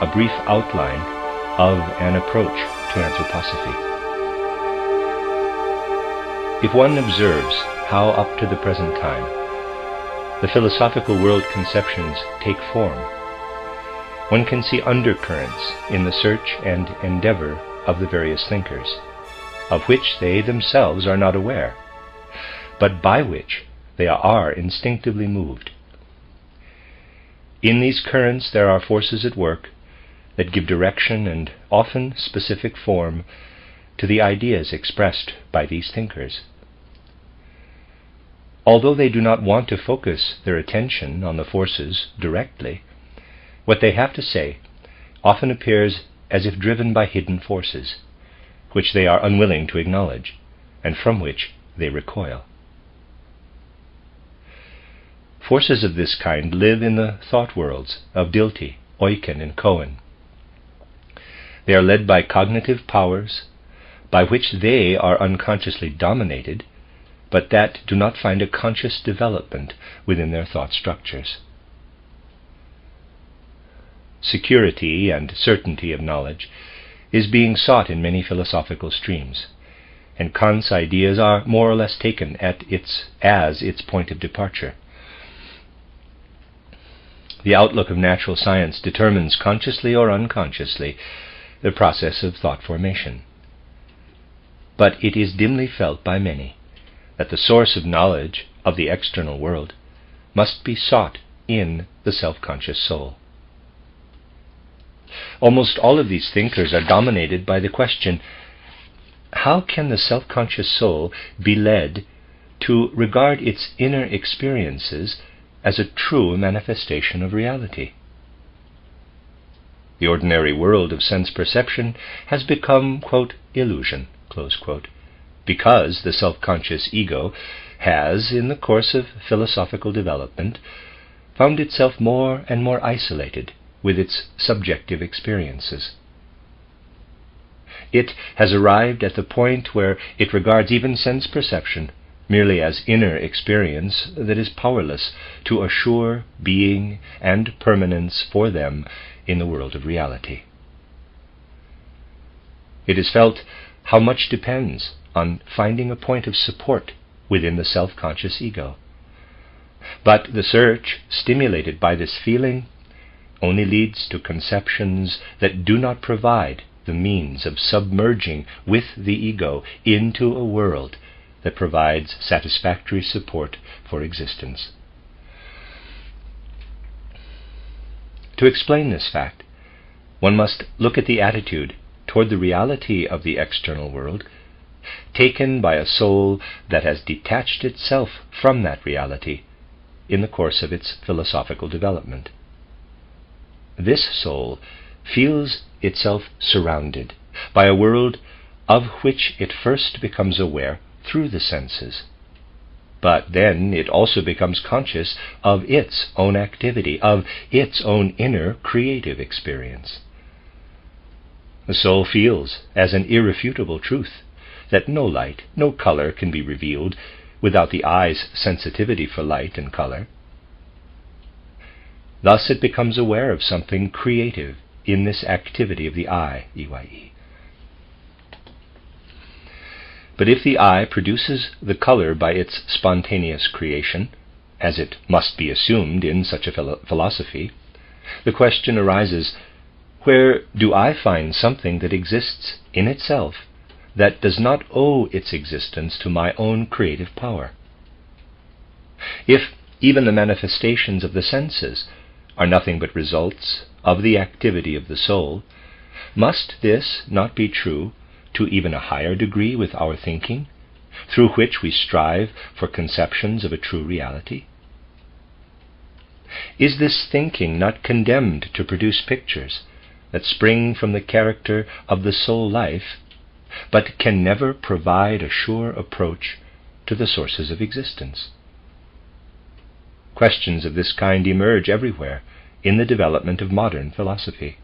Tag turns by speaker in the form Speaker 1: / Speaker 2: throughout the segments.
Speaker 1: a brief outline of an approach to anthroposophy. If one observes how up to the present time the philosophical world conceptions take form, one can see undercurrents in the search and endeavor of the various thinkers, of which they themselves are not aware, but by which they are instinctively moved. In these currents there are forces at work that give direction and often specific form to the ideas expressed by these thinkers. Although they do not want to focus their attention on the forces directly, what they have to say often appears as if driven by hidden forces, which they are unwilling to acknowledge, and from which they recoil. Forces of this kind live in the thought worlds of Dilthey, Eucken, and Cohen. They are led by cognitive powers by which they are unconsciously dominated, but that do not find a conscious development within their thought structures. Security and certainty of knowledge is being sought in many philosophical streams, and Kant's ideas are more or less taken at its, as its point of departure. The outlook of natural science determines consciously or unconsciously the process of thought formation. But it is dimly felt by many that the source of knowledge of the external world must be sought in the self conscious soul. Almost all of these thinkers are dominated by the question how can the self conscious soul be led to regard its inner experiences as a true manifestation of reality. The ordinary world of sense perception has become, quote, illusion, quote, because the self conscious ego has, in the course of philosophical development, found itself more and more isolated with its subjective experiences. It has arrived at the point where it regards even sense perception merely as inner experience that is powerless to assure being and permanence for them in the world of reality. It is felt how much depends on finding a point of support within the self conscious ego. But the search, stimulated by this feeling, only leads to conceptions that do not provide the means of submerging with the ego into a world that provides satisfactory support for existence. To explain this fact, one must look at the attitude toward the reality of the external world taken by a soul that has detached itself from that reality in the course of its philosophical development. This soul feels itself surrounded by a world of which it first becomes aware through the senses. But then it also becomes conscious of its own activity, of its own inner creative experience. The soul feels as an irrefutable truth that no light, no color can be revealed without the eye's sensitivity for light and color. Thus it becomes aware of something creative in this activity of the eye, EYE. But if the eye produces the color by its spontaneous creation, as it must be assumed in such a philo- philosophy, the question arises where do I find something that exists in itself that does not owe its existence to my own creative power? If even the manifestations of the senses are nothing but results of the activity of the soul, must this not be true to even a higher degree with our thinking, through which we strive for conceptions of a true reality? Is this thinking not condemned to produce pictures that spring from the character of the soul life, but can never provide a sure approach to the sources of existence? Questions of this kind emerge everywhere in the development of modern philosophy.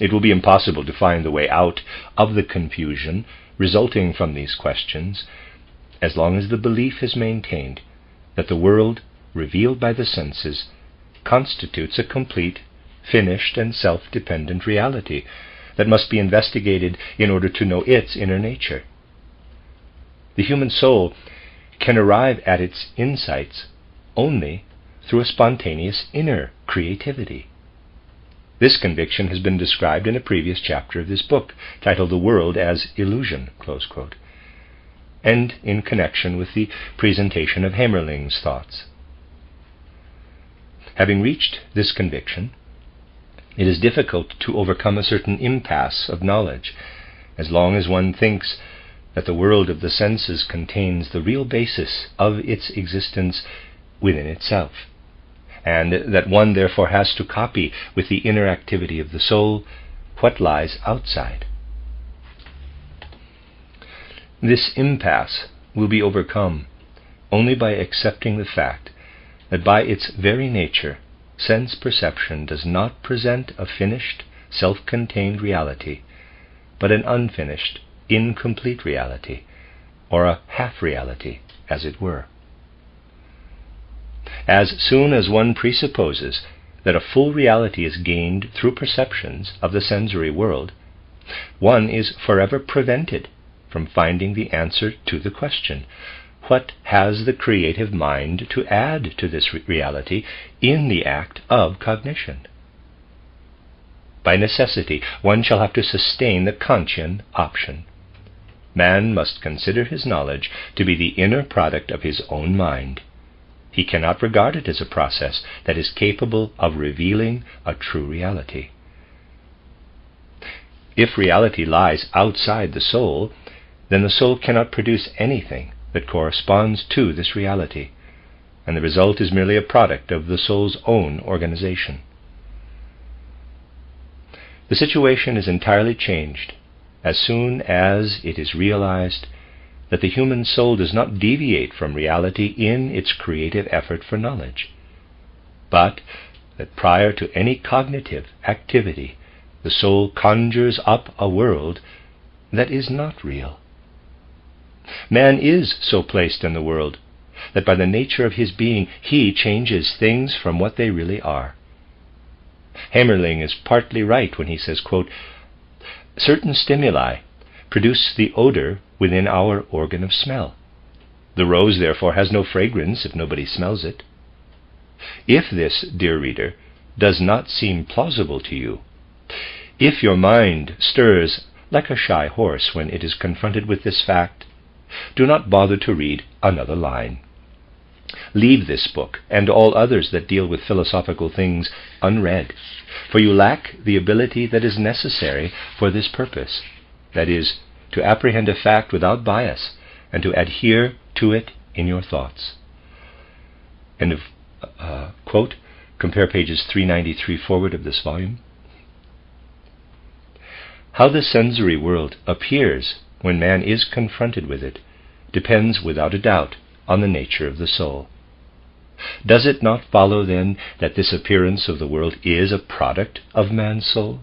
Speaker 1: It will be impossible to find the way out of the confusion resulting from these questions as long as the belief is maintained that the world revealed by the senses constitutes a complete, finished, and self dependent reality that must be investigated in order to know its inner nature. The human soul can arrive at its insights only through a spontaneous inner creativity. This conviction has been described in a previous chapter of this book, titled The World as Illusion, and in connection with the presentation of Hamerling's thoughts. Having reached this conviction, it is difficult to overcome a certain impasse of knowledge, as long as one thinks that the world of the senses contains the real basis of its existence within itself and that one therefore has to copy with the inner activity of the soul what lies outside. This impasse will be overcome only by accepting the fact that by its very nature, sense perception does not present a finished, self contained reality, but an unfinished, incomplete reality, or a half reality, as it were. As soon as one presupposes that a full reality is gained through perceptions of the sensory world, one is forever prevented from finding the answer to the question what has the creative mind to add to this reality in the act of cognition? By necessity, one shall have to sustain the Kantian option. Man must consider his knowledge to be the inner product of his own mind he cannot regard it as a process that is capable of revealing a true reality. If reality lies outside the soul, then the soul cannot produce anything that corresponds to this reality, and the result is merely a product of the soul's own organization. The situation is entirely changed as soon as it is realized that the human soul does not deviate from reality in its creative effort for knowledge, but that prior to any cognitive activity, the soul conjures up a world that is not real. Man is so placed in the world that by the nature of his being he changes things from what they really are. Hamerling is partly right when he says, quote, Certain stimuli produce the odor within our organ of smell. The rose, therefore, has no fragrance if nobody smells it. If this, dear reader, does not seem plausible to you, if your mind stirs like a shy horse when it is confronted with this fact, do not bother to read another line. Leave this book and all others that deal with philosophical things unread, for you lack the ability that is necessary for this purpose, that is, to apprehend a fact without bias and to adhere to it in your thoughts. End of uh, quote. Compare pages 393 forward of this volume. How the sensory world appears when man is confronted with it depends without a doubt on the nature of the soul. Does it not follow then that this appearance of the world is a product of man's soul?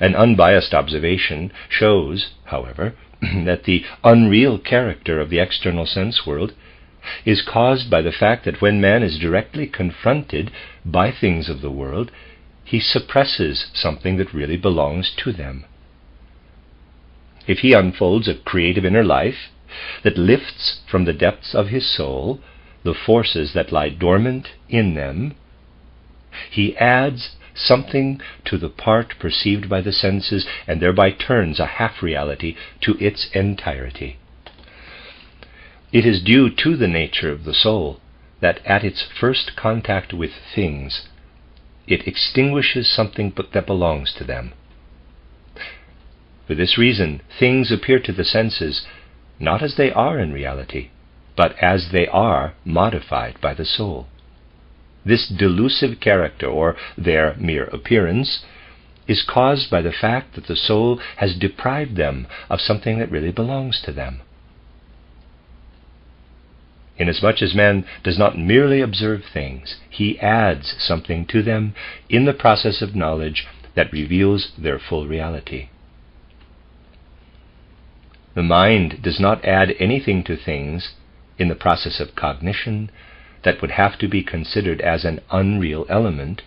Speaker 1: An unbiased observation shows, however, that the unreal character of the external sense world is caused by the fact that when man is directly confronted by things of the world, he suppresses something that really belongs to them. If he unfolds a creative inner life that lifts from the depths of his soul the forces that lie dormant in them, he adds something to the part perceived by the senses, and thereby turns a half reality to its entirety. It is due to the nature of the soul that at its first contact with things, it extinguishes something that belongs to them. For this reason, things appear to the senses not as they are in reality, but as they are modified by the soul. This delusive character, or their mere appearance, is caused by the fact that the soul has deprived them of something that really belongs to them. Inasmuch as man does not merely observe things, he adds something to them in the process of knowledge that reveals their full reality. The mind does not add anything to things in the process of cognition, that would have to be considered as an unreal element,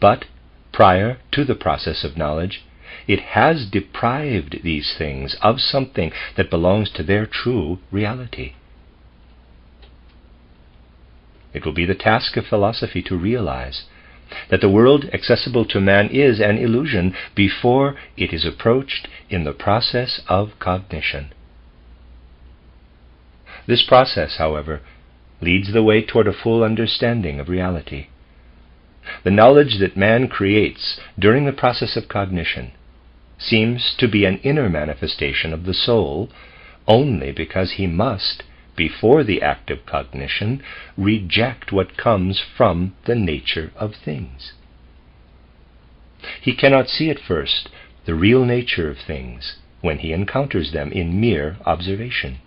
Speaker 1: but prior to the process of knowledge, it has deprived these things of something that belongs to their true reality. It will be the task of philosophy to realize that the world accessible to man is an illusion before it is approached in the process of cognition. This process, however, leads the way toward a full understanding of reality. The knowledge that man creates during the process of cognition seems to be an inner manifestation of the soul only because he must, before the act of cognition, reject what comes from the nature of things. He cannot see at first the real nature of things when he encounters them in mere observation.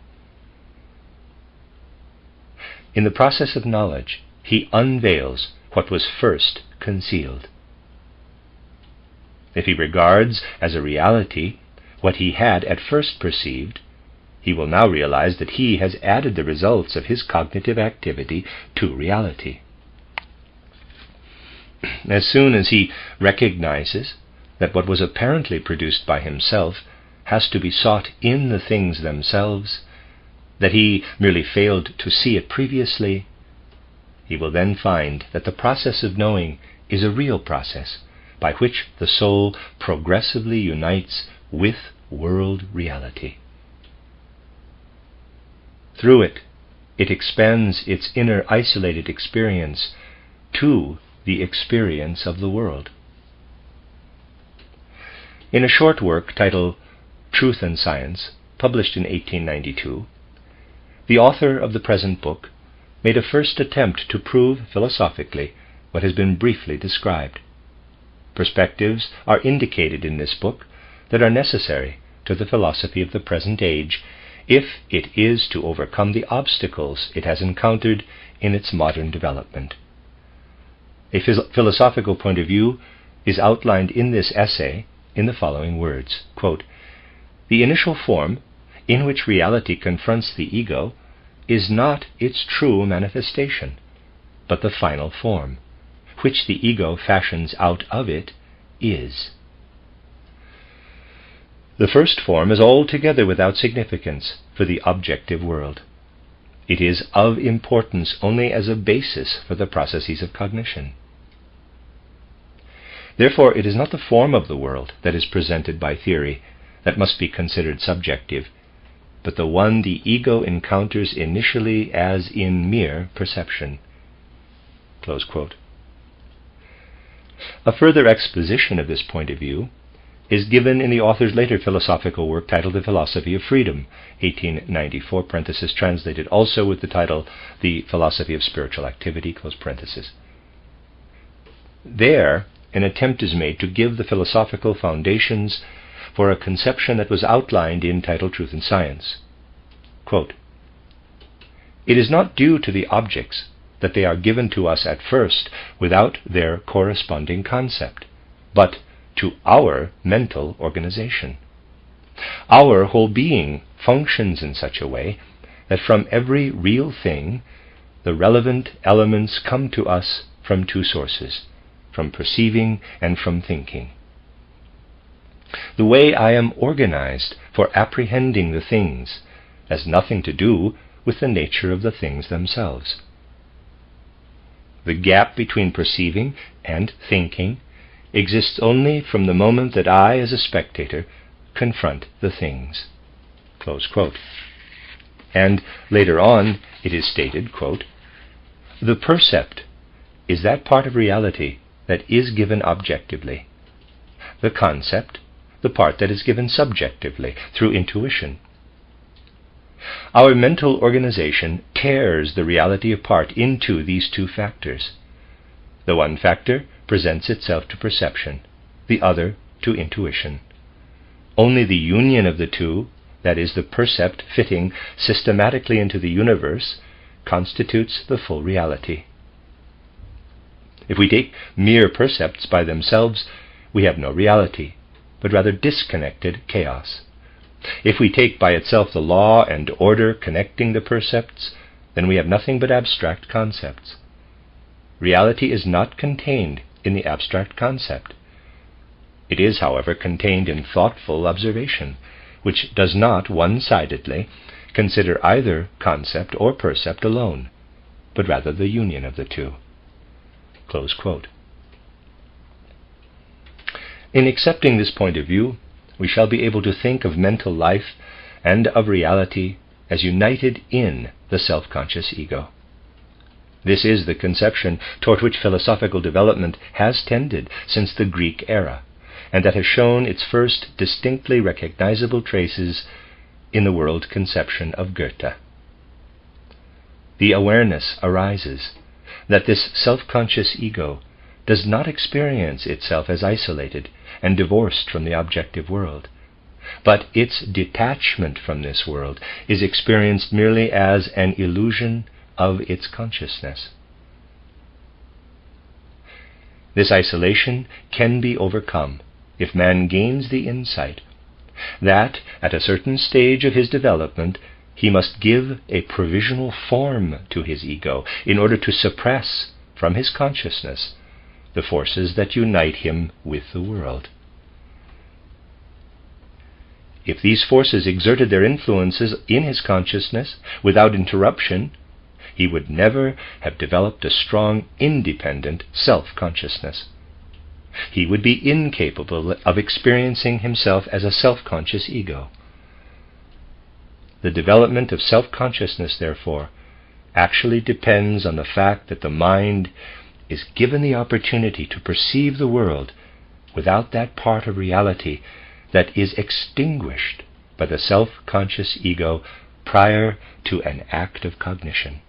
Speaker 1: In the process of knowledge, he unveils what was first concealed. If he regards as a reality what he had at first perceived, he will now realize that he has added the results of his cognitive activity to reality. As soon as he recognizes that what was apparently produced by himself has to be sought in the things themselves, that he merely failed to see it previously, he will then find that the process of knowing is a real process by which the soul progressively unites with world reality. Through it, it expands its inner isolated experience to the experience of the world. In a short work titled Truth and Science, published in 1892, the author of the present book made a first attempt to prove philosophically what has been briefly described. Perspectives are indicated in this book that are necessary to the philosophy of the present age if it is to overcome the obstacles it has encountered in its modern development. A philosophical point of view is outlined in this essay in the following words quote, The initial form in which reality confronts the ego is not its true manifestation, but the final form, which the ego fashions out of it is. The first form is altogether without significance for the objective world. It is of importance only as a basis for the processes of cognition. Therefore, it is not the form of the world that is presented by theory that must be considered subjective, but the one the ego encounters initially as in mere perception. A further exposition of this point of view is given in the author's later philosophical work titled The Philosophy of Freedom, 1894, parenthesis, translated also with the title The Philosophy of Spiritual Activity. There, an attempt is made to give the philosophical foundations for a conception that was outlined in Title Truth and Science. Quote, it is not due to the objects that they are given to us at first without their corresponding concept, but to our mental organization. Our whole being functions in such a way that from every real thing the relevant elements come to us from two sources, from perceiving and from thinking. The way I am organized for apprehending the things has nothing to do with the nature of the things themselves. The gap between perceiving and thinking exists only from the moment that I, as a spectator, confront the things. And later on, it is stated, quote, The percept is that part of reality that is given objectively. The concept the part that is given subjectively through intuition. Our mental organization tears the reality apart into these two factors. The one factor presents itself to perception, the other to intuition. Only the union of the two, that is, the percept fitting systematically into the universe, constitutes the full reality. If we take mere percepts by themselves, we have no reality but rather disconnected chaos. If we take by itself the law and order connecting the percepts, then we have nothing but abstract concepts. Reality is not contained in the abstract concept. It is, however, contained in thoughtful observation, which does not one sidedly consider either concept or percept alone, but rather the union of the two. In accepting this point of view, we shall be able to think of mental life and of reality as united in the self conscious ego. This is the conception toward which philosophical development has tended since the Greek era, and that has shown its first distinctly recognizable traces in the world conception of Goethe. The awareness arises that this self conscious ego does not experience itself as isolated and divorced from the objective world, but its detachment from this world is experienced merely as an illusion of its consciousness. This isolation can be overcome if man gains the insight that, at a certain stage of his development, he must give a provisional form to his ego in order to suppress from his consciousness the forces that unite him with the world. If these forces exerted their influences in his consciousness without interruption, he would never have developed a strong, independent self consciousness. He would be incapable of experiencing himself as a self conscious ego. The development of self consciousness, therefore, actually depends on the fact that the mind is given the opportunity to perceive the world without that part of reality that is extinguished by the self conscious ego prior to an act of cognition.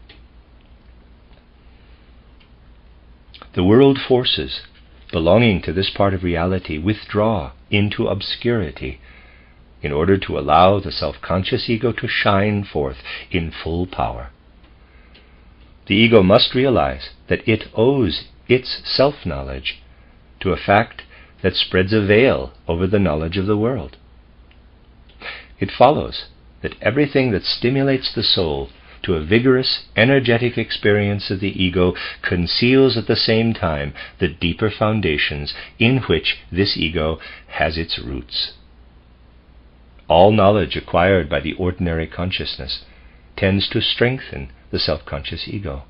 Speaker 1: The world forces belonging to this part of reality withdraw into obscurity in order to allow the self conscious ego to shine forth in full power. The ego must realize that it owes its self knowledge to a fact that spreads a veil over the knowledge of the world. It follows that everything that stimulates the soul to a vigorous, energetic experience of the ego conceals at the same time the deeper foundations in which this ego has its roots. All knowledge acquired by the ordinary consciousness tends to strengthen the self conscious ego.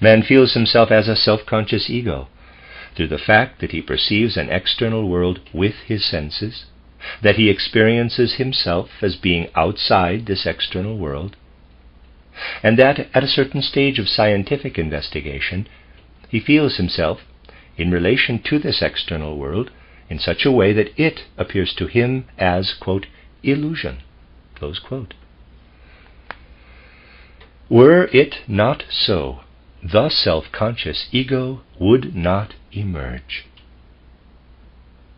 Speaker 1: Man feels himself as a self conscious ego through the fact that he perceives an external world with his senses, that he experiences himself as being outside this external world, and that at a certain stage of scientific investigation, he feels himself in relation to this external world in such a way that it appears to him as, quote, illusion. Were it not so, the self conscious ego would not emerge.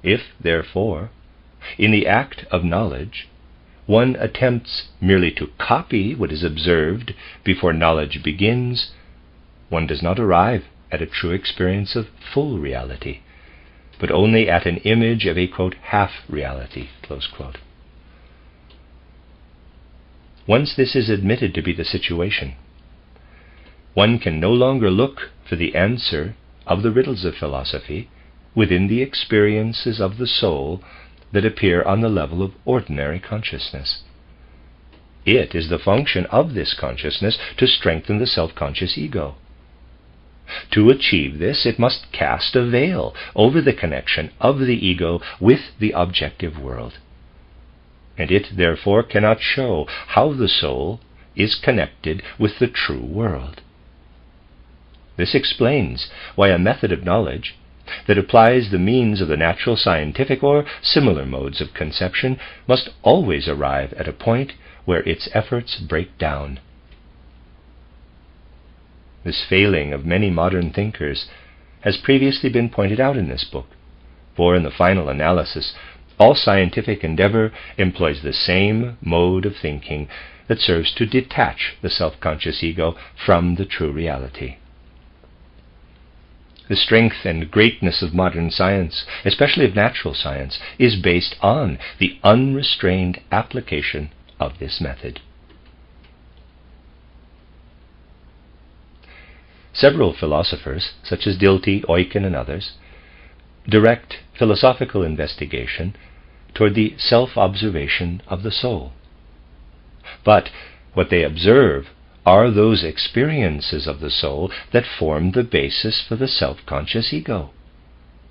Speaker 1: If, therefore, in the act of knowledge, one attempts merely to copy what is observed before knowledge begins, one does not arrive at a true experience of full reality, but only at an image of a quote, half reality. Once this is admitted to be the situation, one can no longer look for the answer of the riddles of philosophy within the experiences of the soul that appear on the level of ordinary consciousness. It is the function of this consciousness to strengthen the self conscious ego. To achieve this, it must cast a veil over the connection of the ego with the objective world. And it therefore cannot show how the soul is connected with the true world. This explains why a method of knowledge that applies the means of the natural scientific or similar modes of conception must always arrive at a point where its efforts break down. This failing of many modern thinkers has previously been pointed out in this book, for in the final analysis, all scientific endeavor employs the same mode of thinking that serves to detach the self conscious ego from the true reality. The strength and greatness of modern science, especially of natural science, is based on the unrestrained application of this method. Several philosophers, such as Dilthey, Eucken, and others, direct philosophical investigation toward the self observation of the soul. But what they observe are those experiences of the soul that form the basis for the self conscious ego.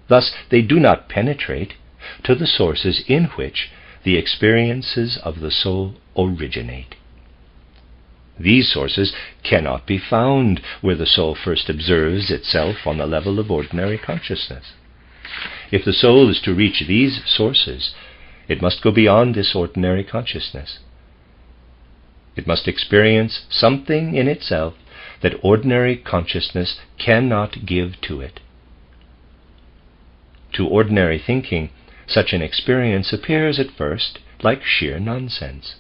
Speaker 1: Thus, they do not penetrate to the sources in which the experiences of the soul originate. These sources cannot be found where the soul first observes itself on the level of ordinary consciousness. If the soul is to reach these sources, it must go beyond this ordinary consciousness. It must experience something in itself that ordinary consciousness cannot give to it. To ordinary thinking, such an experience appears at first like sheer nonsense.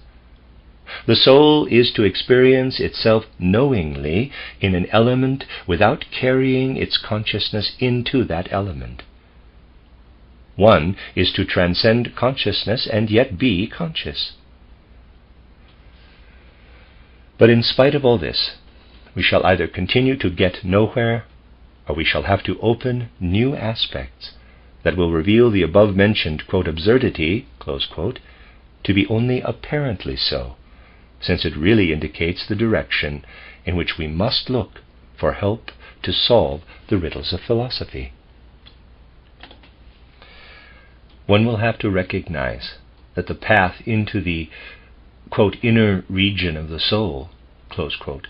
Speaker 1: The soul is to experience itself knowingly in an element without carrying its consciousness into that element. One is to transcend consciousness and yet be conscious. But in spite of all this, we shall either continue to get nowhere or we shall have to open new aspects that will reveal the above mentioned quote, absurdity quote, to be only apparently so since it really indicates the direction in which we must look for help to solve the riddles of philosophy. One will have to recognize that the path into the quote, inner region of the soul quote,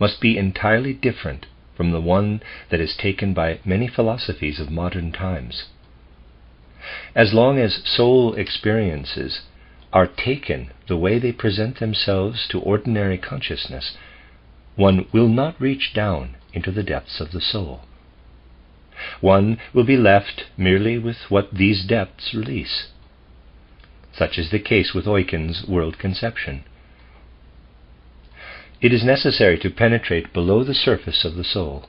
Speaker 1: must be entirely different from the one that is taken by many philosophies of modern times. As long as soul experiences are taken the way they present themselves to ordinary consciousness, one will not reach down into the depths of the soul. One will be left merely with what these depths release. Such is the case with Eucken's world conception. It is necessary to penetrate below the surface of the soul.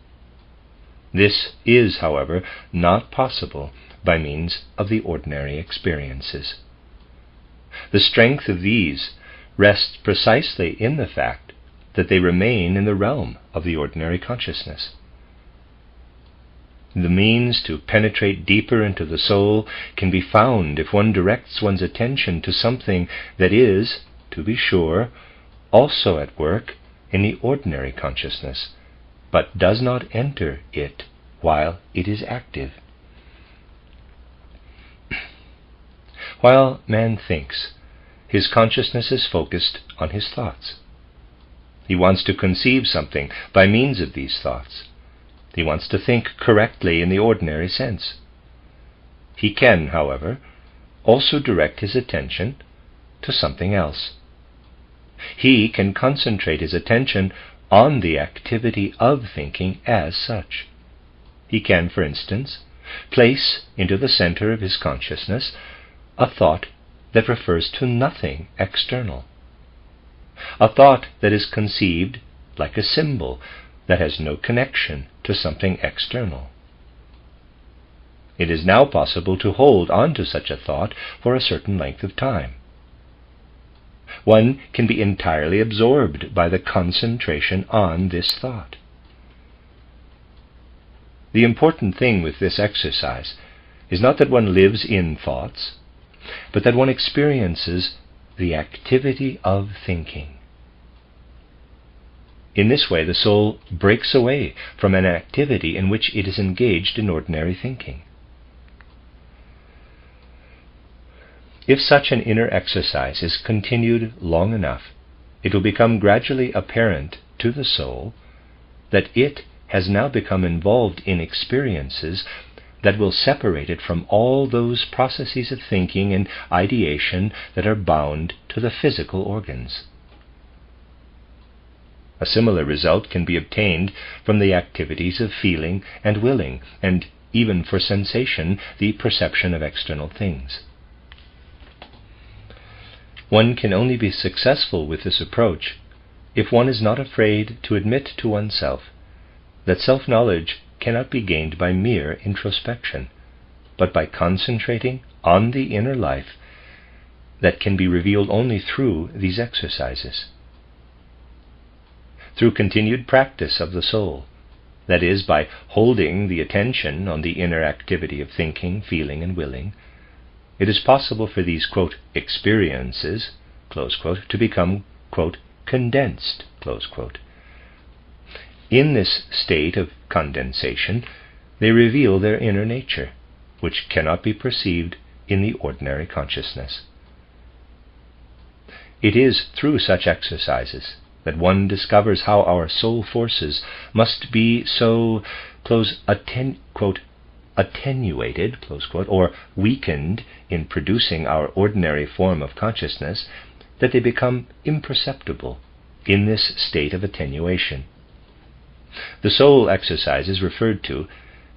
Speaker 1: This is, however, not possible by means of the ordinary experiences. The strength of these rests precisely in the fact that they remain in the realm of the ordinary consciousness. The means to penetrate deeper into the soul can be found if one directs one's attention to something that is, to be sure, also at work in the ordinary consciousness, but does not enter it while it is active. While man thinks, his consciousness is focused on his thoughts. He wants to conceive something by means of these thoughts. He wants to think correctly in the ordinary sense. He can, however, also direct his attention to something else. He can concentrate his attention on the activity of thinking as such. He can, for instance, place into the center of his consciousness a thought that refers to nothing external. A thought that is conceived like a symbol that has no connection to something external. It is now possible to hold on to such a thought for a certain length of time. One can be entirely absorbed by the concentration on this thought. The important thing with this exercise is not that one lives in thoughts, but that one experiences the activity of thinking. In this way, the soul breaks away from an activity in which it is engaged in ordinary thinking. If such an inner exercise is continued long enough, it will become gradually apparent to the soul that it has now become involved in experiences that will separate it from all those processes of thinking and ideation that are bound to the physical organs. A similar result can be obtained from the activities of feeling and willing, and even for sensation, the perception of external things. One can only be successful with this approach if one is not afraid to admit to oneself that self knowledge cannot be gained by mere introspection, but by concentrating on the inner life that can be revealed only through these exercises. Through continued practice of the soul, that is, by holding the attention on the inner activity of thinking, feeling, and willing, it is possible for these quote, experiences quote, to become quote, condensed. In this state of condensation, they reveal their inner nature, which cannot be perceived in the ordinary consciousness. It is through such exercises that one discovers how our soul forces must be so close atten- quote, attenuated quote, or weakened in producing our ordinary form of consciousness that they become imperceptible in this state of attenuation. The soul exercises referred to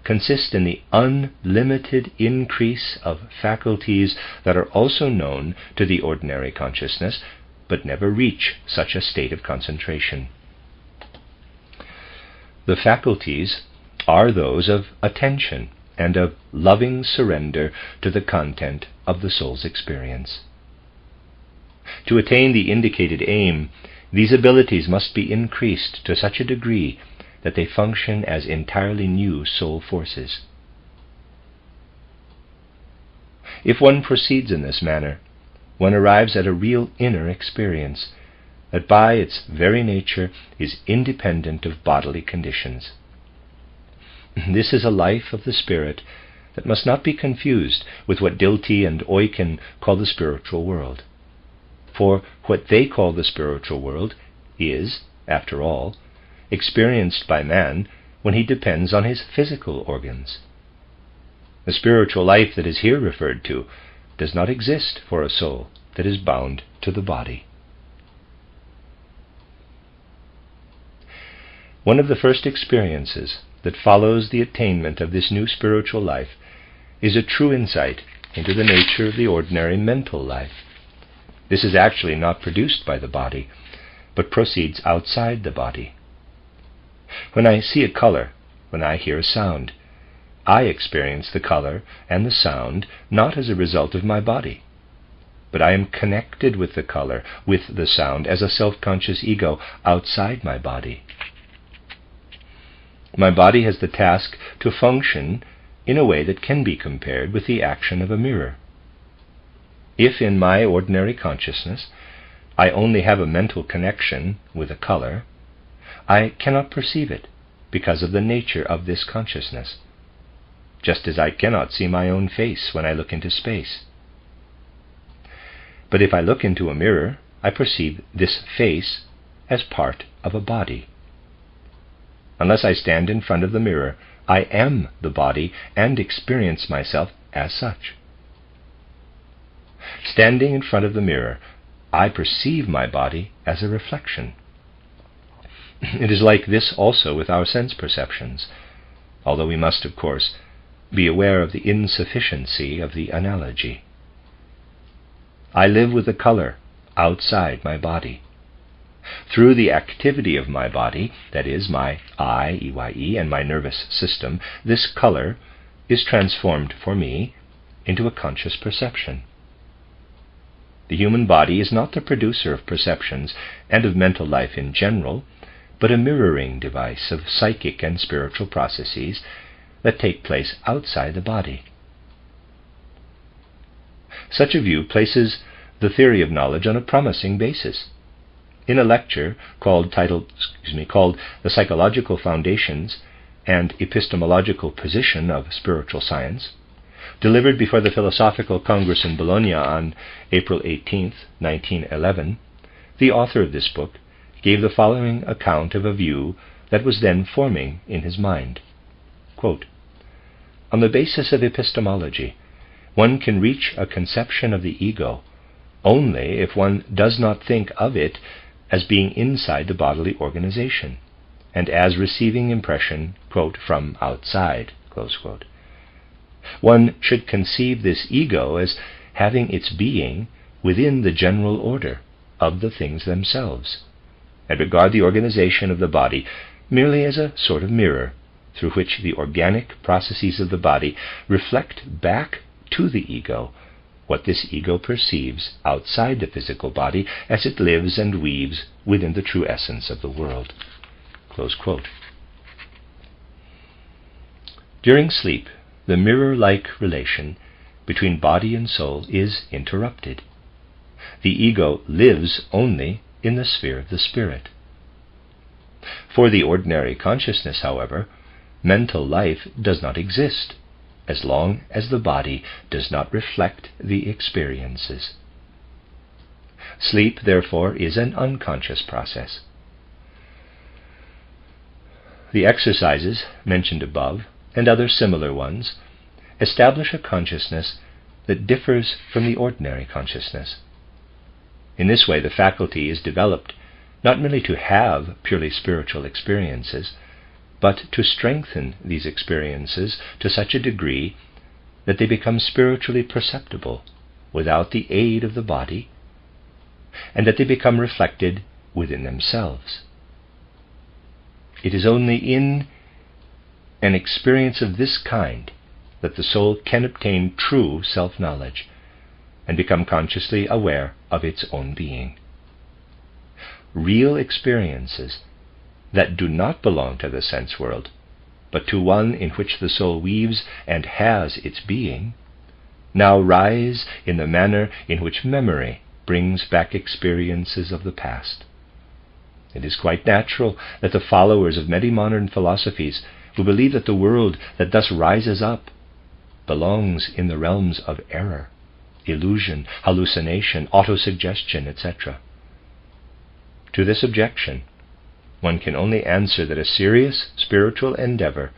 Speaker 1: consist in the unlimited increase of faculties that are also known to the ordinary consciousness, but never reach such a state of concentration. The faculties are those of attention and of loving surrender to the content of the soul's experience. To attain the indicated aim, these abilities must be increased to such a degree that they function as entirely new soul forces. If one proceeds in this manner, one arrives at a real inner experience that by its very nature is independent of bodily conditions. This is a life of the spirit that must not be confused with what Dilthey and Eucken call the spiritual world. For what they call the spiritual world is, after all, experienced by man when he depends on his physical organs. The spiritual life that is here referred to does not exist for a soul that is bound to the body. One of the first experiences that follows the attainment of this new spiritual life is a true insight into the nature of the ordinary mental life. This is actually not produced by the body, but proceeds outside the body. When I see a color, when I hear a sound, I experience the color and the sound not as a result of my body, but I am connected with the color, with the sound, as a self conscious ego outside my body. My body has the task to function in a way that can be compared with the action of a mirror. If in my ordinary consciousness I only have a mental connection with a color, I cannot perceive it because of the nature of this consciousness, just as I cannot see my own face when I look into space. But if I look into a mirror, I perceive this face as part of a body. Unless I stand in front of the mirror, I am the body and experience myself as such. Standing in front of the mirror, I perceive my body as a reflection. It is like this also with our sense perceptions, although we must, of course, be aware of the insufficiency of the analogy. I live with the color outside my body. Through the activity of my body, that is, my eye, EYE, and my nervous system, this color is transformed for me into a conscious perception. The human body is not the producer of perceptions and of mental life in general, but a mirroring device of psychic and spiritual processes that take place outside the body. Such a view places the theory of knowledge on a promising basis. In a lecture called, titled, excuse me, called The Psychological Foundations and Epistemological Position of Spiritual Science, delivered before the Philosophical Congress in Bologna on April 18, 1911, the author of this book gave the following account of a view that was then forming in his mind. Quote, On the basis of epistemology, one can reach a conception of the ego only if one does not think of it as being inside the bodily organization and as receiving impression quote, from outside. One should conceive this ego as having its being within the general order of the things themselves and regard the organization of the body merely as a sort of mirror through which the organic processes of the body reflect back to the ego what this ego perceives outside the physical body as it lives and weaves within the true essence of the world. During sleep, the mirror like relation between body and soul is interrupted. The ego lives only in the sphere of the spirit. For the ordinary consciousness, however, mental life does not exist as long as the body does not reflect the experiences. Sleep, therefore, is an unconscious process. The exercises mentioned above, and other similar ones, establish a consciousness that differs from the ordinary consciousness. In this way, the faculty is developed not merely to have purely spiritual experiences, but to strengthen these experiences to such a degree that they become spiritually perceptible without the aid of the body, and that they become reflected within themselves. It is only in an experience of this kind that the soul can obtain true self knowledge and become consciously aware of its own being. Real experiences that do not belong to the sense world, but to one in which the soul weaves and has its being, now rise in the manner in which memory brings back experiences of the past. It is quite natural that the followers of many modern philosophies who believe that the world that thus rises up belongs in the realms of error, illusion, hallucination, autosuggestion, etc. To this objection, one can only answer that a serious spiritual endeavor,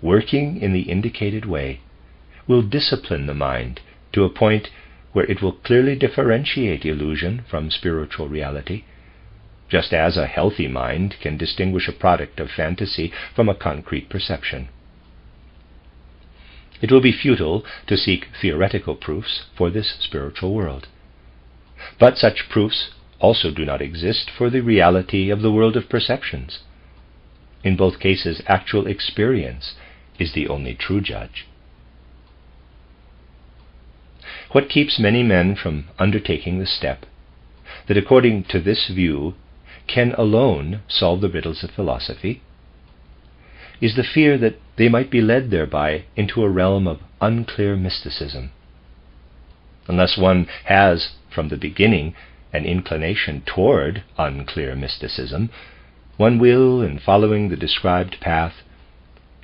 Speaker 1: working in the indicated way, will discipline the mind to a point where it will clearly differentiate illusion from spiritual reality, just as a healthy mind can distinguish a product of fantasy from a concrete perception. It will be futile to seek theoretical proofs for this spiritual world. But such proofs also do not exist for the reality of the world of perceptions. In both cases, actual experience is the only true judge. What keeps many men from undertaking the step that, according to this view, can alone solve the riddles of philosophy is the fear that they might be led thereby into a realm of unclear mysticism. Unless one has, from the beginning, an inclination toward unclear mysticism, one will, in following the described path,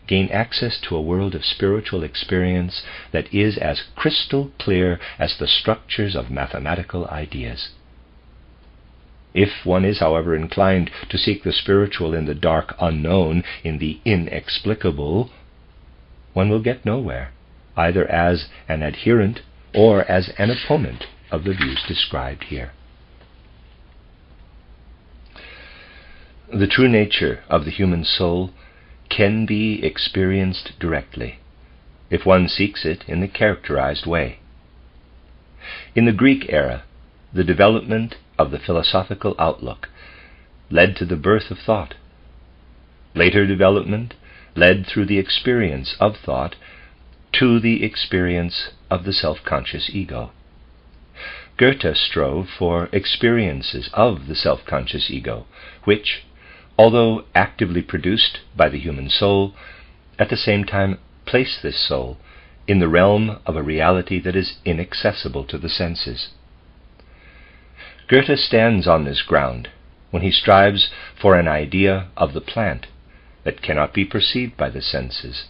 Speaker 1: gain access to a world of spiritual experience that is as crystal clear as the structures of mathematical ideas. If one is, however, inclined to seek the spiritual in the dark unknown, in the inexplicable, one will get nowhere, either as an adherent or as an opponent of the views described here. The true nature of the human soul can be experienced directly if one seeks it in the characterized way. In the Greek era, the development of the philosophical outlook led to the birth of thought. Later development led through the experience of thought to the experience of the self conscious ego. Goethe strove for experiences of the self conscious ego, which, although actively produced by the human soul, at the same time place this soul in the realm of a reality that is inaccessible to the senses. Goethe stands on this ground when he strives for an idea of the plant that cannot be perceived by the senses,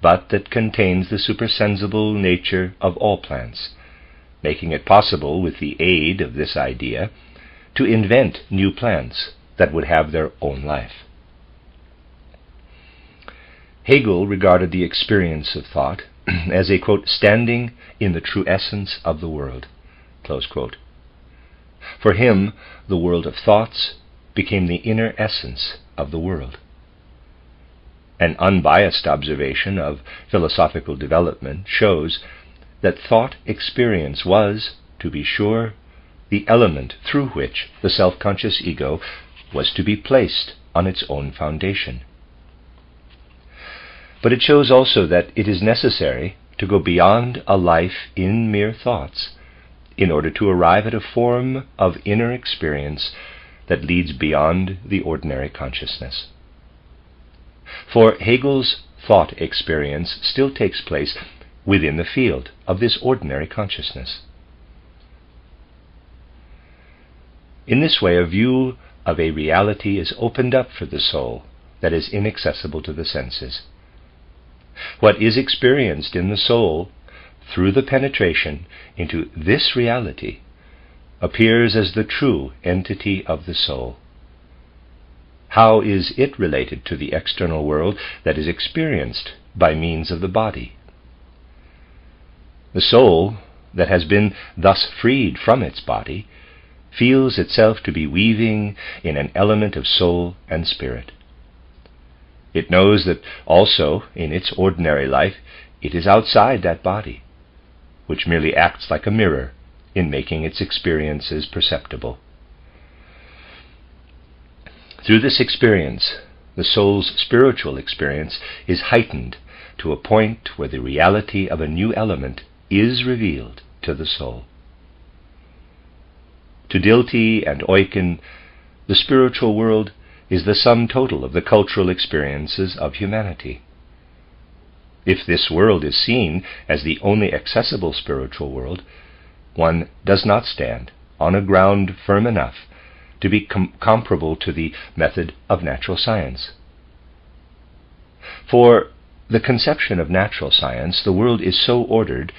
Speaker 1: but that contains the supersensible nature of all plants, making it possible, with the aid of this idea, to invent new plants that would have their own life. Hegel regarded the experience of thought as a, quote, standing in the true essence of the world, For him, the world of thoughts became the inner essence of the world. An unbiased observation of philosophical development shows that thought experience was, to be sure, the element through which the self conscious ego was to be placed on its own foundation. But it shows also that it is necessary to go beyond a life in mere thoughts in order to arrive at a form of inner experience that leads beyond the ordinary consciousness. For Hegel's thought experience still takes place within the field of this ordinary consciousness. In this way, a view of a reality is opened up for the soul that is inaccessible to the senses. What is experienced in the soul through the penetration into this reality appears as the true entity of the soul. How is it related to the external world that is experienced by means of the body? The soul that has been thus freed from its body feels itself to be weaving in an element of soul and spirit. It knows that also, in its ordinary life, it is outside that body, which merely acts like a mirror in making its experiences perceptible. Through this experience, the soul's spiritual experience is heightened to a point where the reality of a new element is revealed to the soul. To Dilthey and Eucken, the spiritual world is the sum total of the cultural experiences of humanity. If this world is seen as the only accessible spiritual world, one does not stand on a ground firm enough to be com- comparable to the method of natural science. For the conception of natural science, the world is so ordered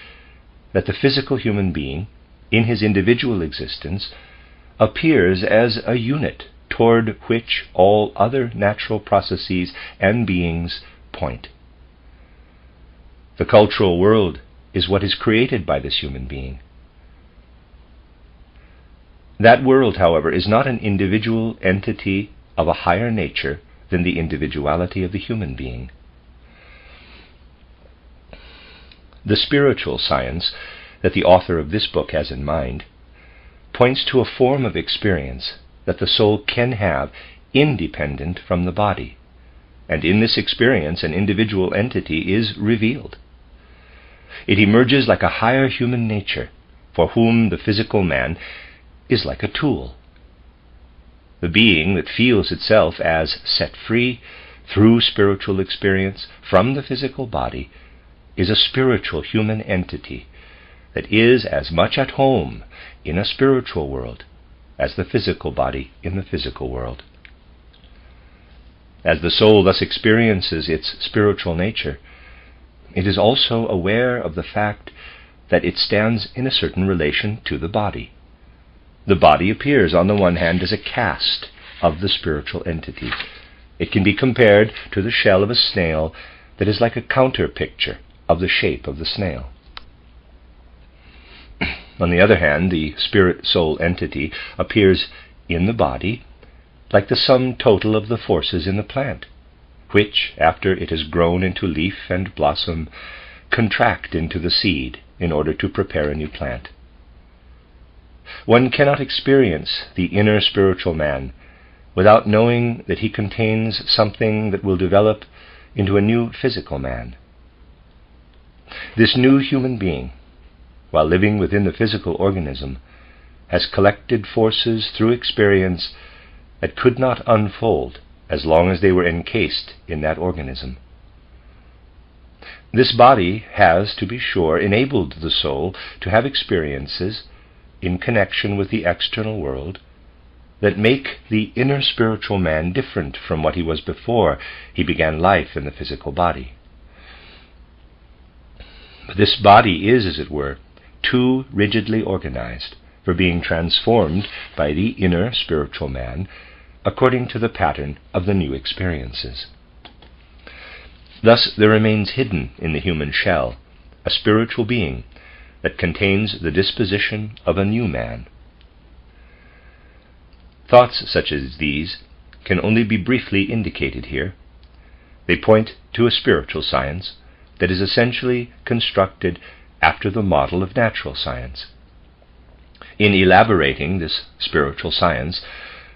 Speaker 1: that the physical human being, in his individual existence, appears as a unit toward which all other natural processes and beings point. The cultural world is what is created by this human being. That world, however, is not an individual entity of a higher nature than the individuality of the human being. The spiritual science that the author of this book has in mind points to a form of experience that the soul can have independent from the body, and in this experience an individual entity is revealed. It emerges like a higher human nature, for whom the physical man is like a tool. The being that feels itself as set free through spiritual experience from the physical body is a spiritual human entity that is as much at home in a spiritual world as the physical body in the physical world. As the soul thus experiences its spiritual nature, it is also aware of the fact that it stands in a certain relation to the body. The body appears, on the one hand, as a cast of the spiritual entity. It can be compared to the shell of a snail that is like a counter picture of the shape of the snail. On the other hand, the spirit soul entity appears in the body like the sum total of the forces in the plant, which, after it has grown into leaf and blossom, contract into the seed in order to prepare a new plant. One cannot experience the inner spiritual man without knowing that he contains something that will develop into a new physical man. This new human being, while living within the physical organism, has collected forces through experience that could not unfold as long as they were encased in that organism. This body has, to be sure, enabled the soul to have experiences in connection with the external world that make the inner spiritual man different from what he was before he began life in the physical body. But this body is, as it were, too rigidly organized for being transformed by the inner spiritual man according to the pattern of the new experiences. Thus there remains hidden in the human shell a spiritual being that contains the disposition of a new man. Thoughts such as these can only be briefly indicated here. They point to a spiritual science that is essentially constructed after the model of natural science. In elaborating this spiritual science,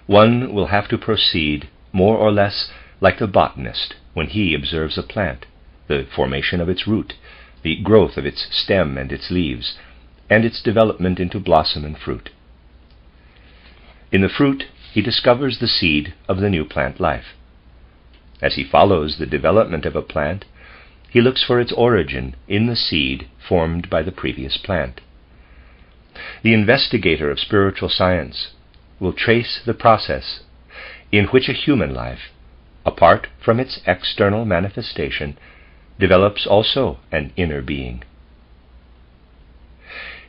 Speaker 1: one will have to proceed more or less like the botanist when he observes a plant, the formation of its root, the growth of its stem and its leaves, and its development into blossom and fruit. In the fruit, he discovers the seed of the new plant life. As he follows the development of a plant, he looks for its origin in the seed formed by the previous plant. The investigator of spiritual science will trace the process in which a human life, apart from its external manifestation, develops also an inner being.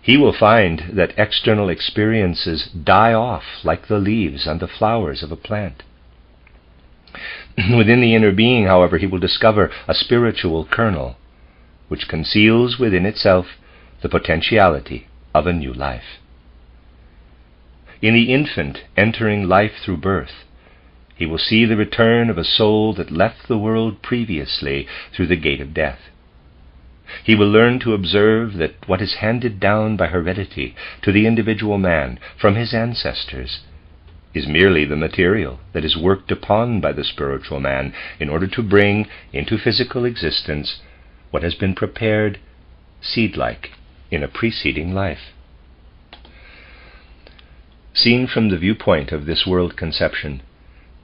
Speaker 1: He will find that external experiences die off like the leaves and the flowers of a plant. Within the inner being, however, he will discover a spiritual kernel, which conceals within itself the potentiality of a new life. In the infant entering life through birth, he will see the return of a soul that left the world previously through the gate of death. He will learn to observe that what is handed down by heredity to the individual man from his ancestors is merely the material that is worked upon by the spiritual man in order to bring into physical existence what has been prepared seed like in a preceding life. Seen from the viewpoint of this world conception,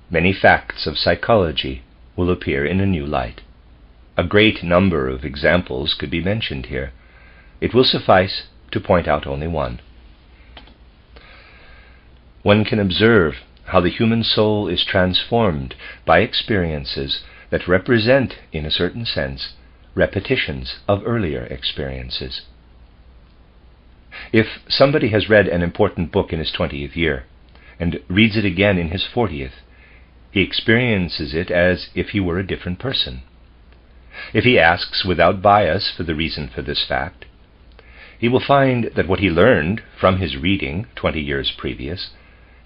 Speaker 1: many facts of psychology will appear in a new light. A great number of examples could be mentioned here. It will suffice to point out only one one can observe how the human soul is transformed by experiences that represent, in a certain sense, repetitions of earlier experiences. If somebody has read an important book in his 20th year and reads it again in his 40th, he experiences it as if he were a different person. If he asks without bias for the reason for this fact, he will find that what he learned from his reading 20 years previous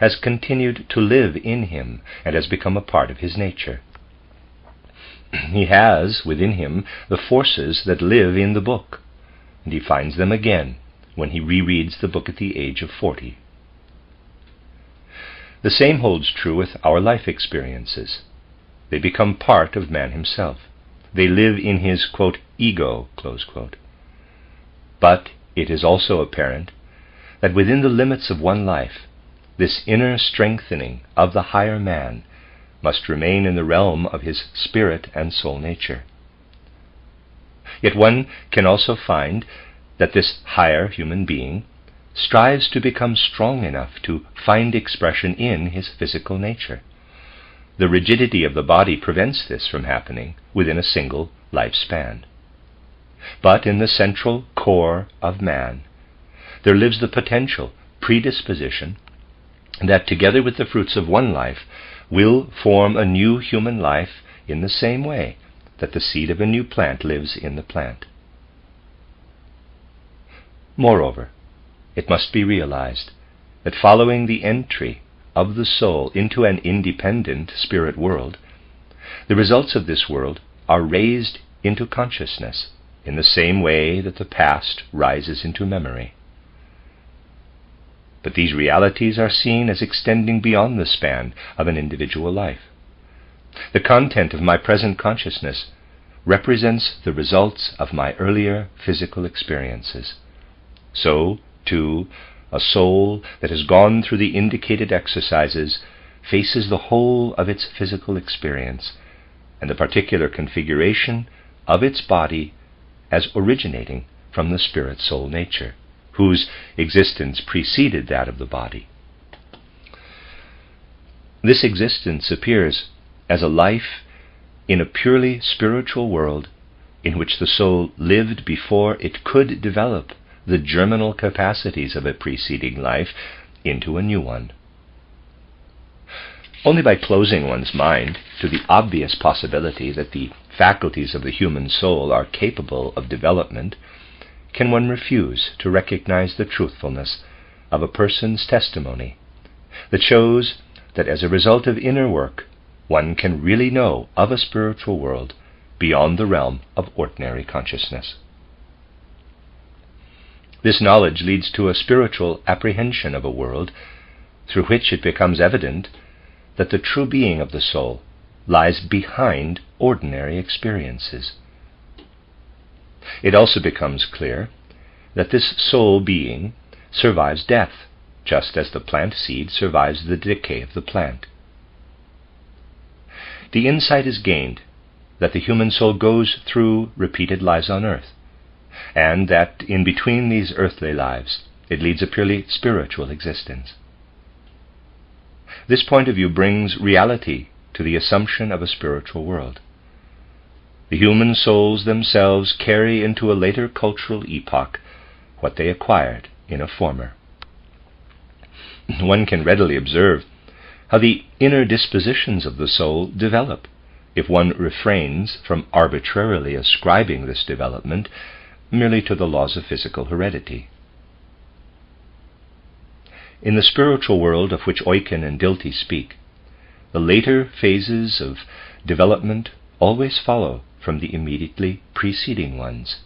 Speaker 1: has continued to live in him and has become a part of his nature. he has within him the forces that live in the book, and he finds them again when he rereads the book at the age of forty. The same holds true with our life experiences. They become part of man himself. They live in his, quote, ego, But it is also apparent that within the limits of one life, this inner strengthening of the higher man must remain in the realm of his spirit and soul nature. Yet one can also find that this higher human being strives to become strong enough to find expression in his physical nature. The rigidity of the body prevents this from happening within a single lifespan. But in the central core of man, there lives the potential, predisposition, that together with the fruits of one life will form a new human life in the same way that the seed of a new plant lives in the plant. Moreover, it must be realized that following the entry of the soul into an independent spirit world, the results of this world are raised into consciousness in the same way that the past rises into memory. But these realities are seen as extending beyond the span of an individual life. The content of my present consciousness represents the results of my earlier physical experiences. So, too, a soul that has gone through the indicated exercises faces the whole of its physical experience and the particular configuration of its body as originating from the spirit soul nature whose existence preceded that of the body. This existence appears as a life in a purely spiritual world in which the soul lived before it could develop the germinal capacities of a preceding life into a new one. Only by closing one's mind to the obvious possibility that the faculties of the human soul are capable of development can one refuse to recognize the truthfulness of a person's testimony that shows that as a result of inner work, one can really know of a spiritual world beyond the realm of ordinary consciousness. This knowledge leads to a spiritual apprehension of a world through which it becomes evident that the true being of the soul lies behind ordinary experiences. It also becomes clear that this soul being survives death, just as the plant seed survives the decay of the plant. The insight is gained that the human soul goes through repeated lives on earth, and that in between these earthly lives it leads a purely spiritual existence. This point of view brings reality to the assumption of a spiritual world. The human souls themselves carry into a later cultural epoch what they acquired in a former. One can readily observe how the inner dispositions of the soul develop if one refrains from arbitrarily ascribing this development merely to the laws of physical heredity. In the spiritual world of which Eucken and Dilthey speak, the later phases of development always follow from the immediately preceding ones.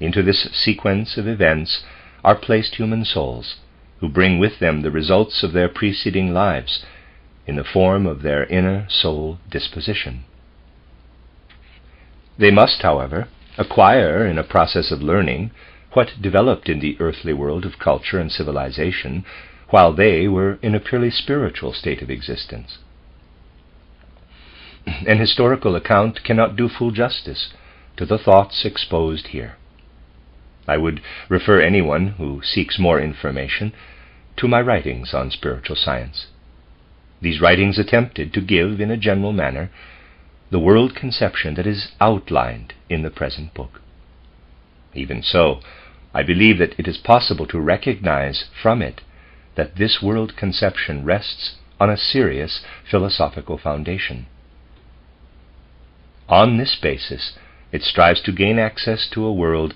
Speaker 1: Into this sequence of events are placed human souls, who bring with them the results of their preceding lives in the form of their inner soul disposition. They must, however, acquire in a process of learning what developed in the earthly world of culture and civilization while they were in a purely spiritual state of existence. An historical account cannot do full justice to the thoughts exposed here. I would refer anyone who seeks more information to my writings on spiritual science. These writings attempted to give, in a general manner, the world conception that is outlined in the present book. Even so, I believe that it is possible to recognize from it that this world conception rests on a serious philosophical foundation. On this basis, it strives to gain access to a world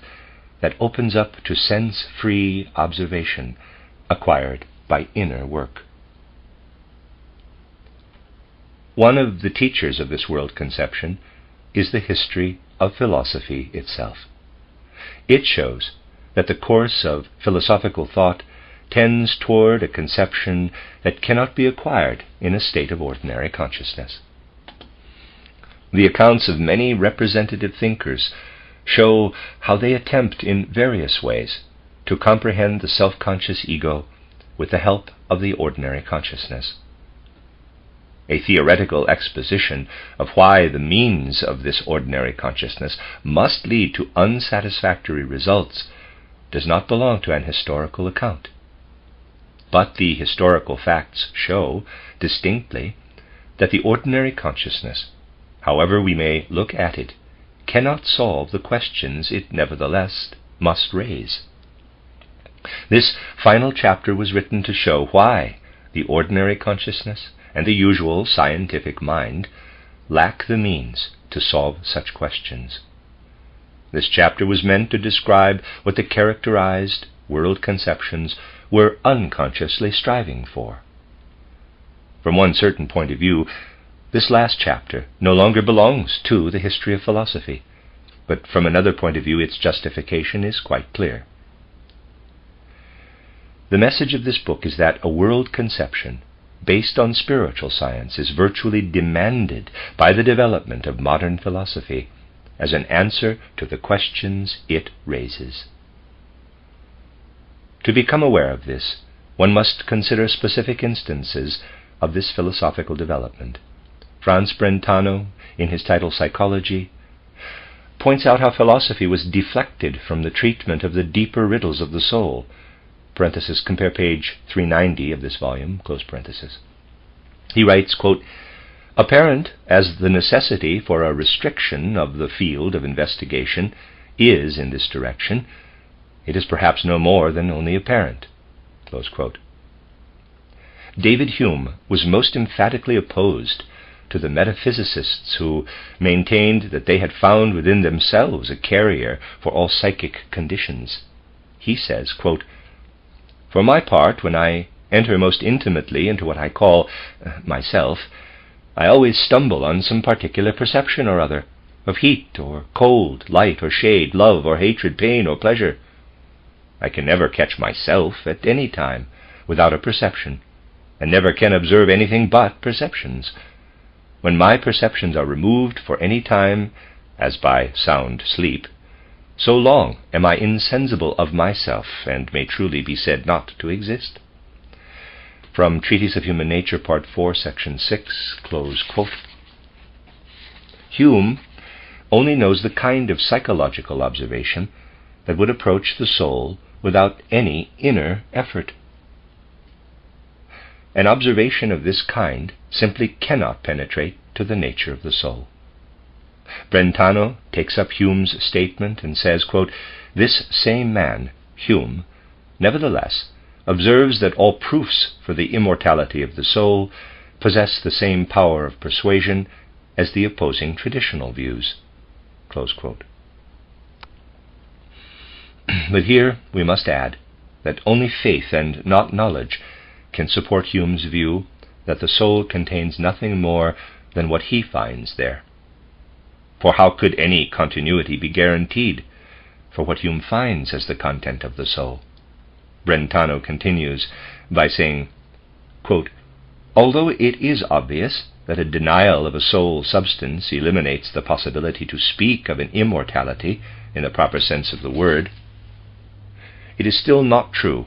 Speaker 1: that opens up to sense free observation acquired by inner work. One of the teachers of this world conception is the history of philosophy itself. It shows that the course of philosophical thought tends toward a conception that cannot be acquired in a state of ordinary consciousness. The accounts of many representative thinkers show how they attempt in various ways to comprehend the self conscious ego with the help of the ordinary consciousness. A theoretical exposition of why the means of this ordinary consciousness must lead to unsatisfactory results does not belong to an historical account. But the historical facts show distinctly that the ordinary consciousness, however we may look at it, cannot solve the questions it nevertheless must raise. This final chapter was written to show why the ordinary consciousness and the usual scientific mind lack the means to solve such questions. This chapter was meant to describe what the characterized world conceptions were unconsciously striving for. From one certain point of view, this last chapter no longer belongs to the history of philosophy, but from another point of view, its justification is quite clear. The message of this book is that a world conception based on spiritual science is virtually demanded by the development of modern philosophy as an answer to the questions it raises. To become aware of this, one must consider specific instances of this philosophical development. Franz Brentano, in his title Psychology, points out how philosophy was deflected from the treatment of the deeper riddles of the soul. Parenthesis, compare page 390 of this volume, close parenthesis. He writes, quote, Apparent as the necessity for a restriction of the field of investigation is in this direction, it is perhaps no more than only apparent. David Hume was most emphatically opposed to the metaphysicists who maintained that they had found within themselves a carrier for all psychic conditions. He says, quote, For my part, when I enter most intimately into what I call uh, myself, I always stumble on some particular perception or other, of heat or cold, light or shade, love or hatred, pain or pleasure. I can never catch myself at any time without a perception, and never can observe anything but perceptions. When my perceptions are removed for any time, as by sound sleep, so long am I insensible of myself, and may truly be said not to exist. From Treatise of Human Nature, Part 4, Section 6, close quote. Hume only knows the kind of psychological observation that would approach the soul without any inner effort. An observation of this kind simply cannot penetrate to the nature of the soul. Brentano takes up Hume's statement and says, quote, This same man, Hume, nevertheless, observes that all proofs for the immortality of the soul possess the same power of persuasion as the opposing traditional views. but here we must add that only faith and not knowledge can support Hume's view that the soul contains nothing more than what he finds there. For how could any continuity be guaranteed for what Hume finds as the content of the soul? Brentano continues by saying, quote, Although it is obvious that a denial of a soul substance eliminates the possibility to speak of an immortality in the proper sense of the word, it is still not true